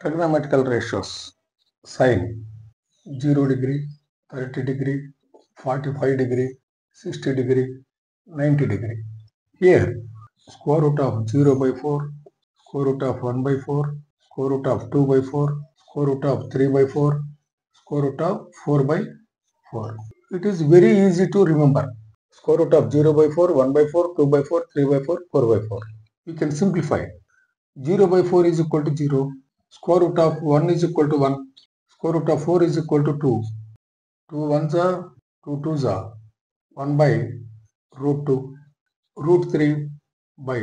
trigonometrical ratios sine 0 degree 30 degree 45 degree 60 degree 90 degree. Here square root of 0 by 4 square root of 1 by 4 square root of 2 by 4 square root of 3 by 4 square root of 4 by 4 it is very easy to remember. Square root of 0 by 4 1 by 4 2 by 4 3 by 4 4 by 4 we can simplify. 0 by 4 is equal to 0 square root of 1 is equal to 1 square root of 4 is equal to 2 2 ones are 2 twos are. 1 by root 2 root 3 by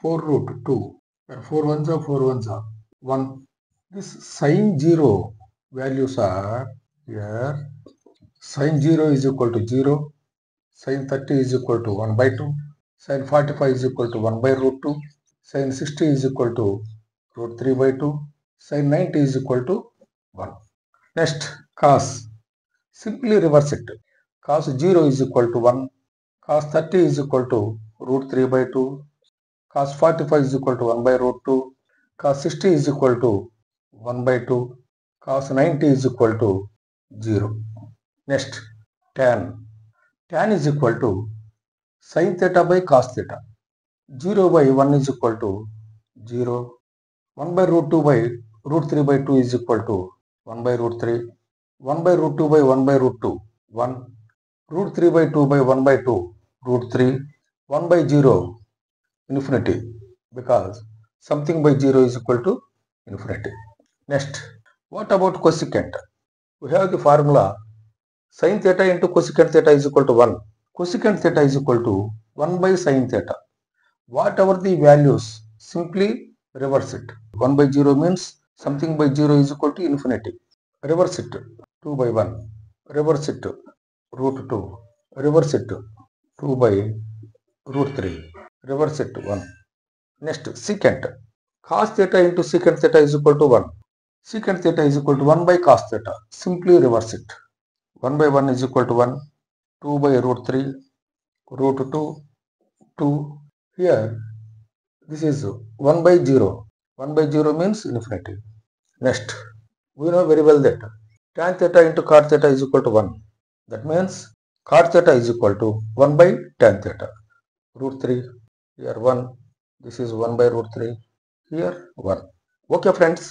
4 root 2 where 4 ones are 4 ones are. 1 this sine 0 values are here. Sine 0 is equal to 0 sine 30 is equal to 1 by 2 sine 45 is equal to 1 by root 2 sine 60 is equal to root 3 by 2 sine 90 is equal to 1 next cos. Simply reverse it. Cos 0 is equal to 1 cos 30 is equal to root 3 by 2 cos 45 is equal to 1 by root 2 cos 60 is equal to 1 by 2 cos 90 is equal to 0 next tan. Tan is equal to sin theta by cos theta. 0 by 1 is equal to 0 1 by root 2 by root 3 by 2 is equal to 1 by root 3 1 by root 2 by 1 by root 2 1 root 3 by 2 by 1 by 2 root 3 1 by 0 infinity because something by 0 is equal to infinity. Next what about cosecant we have the formula sin theta into cosecant theta is equal to 1 cosecant theta is equal to 1 by sin theta. Whatever the values simply reverse it. 1 by 0 means something by 0 is equal to infinity. Reverse it. 2 by 1 reverse it. Root 2 reverse it. 2 by root 3 reverse it. 1 next secant. Cos theta into secant theta is equal to 1 secant theta is equal to 1 by cos theta. Simply reverse it. 1 by 1 is equal to 1 2 by root 3 root 2 2 here this is 1 by 0 1 by 0 means infinity. Next we know very well that tan theta into cot theta is equal to 1 that means cot theta is equal to 1 by tan theta. Root 3 here 1 this is 1 by root 3 here 1 okay friends.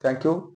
Thank you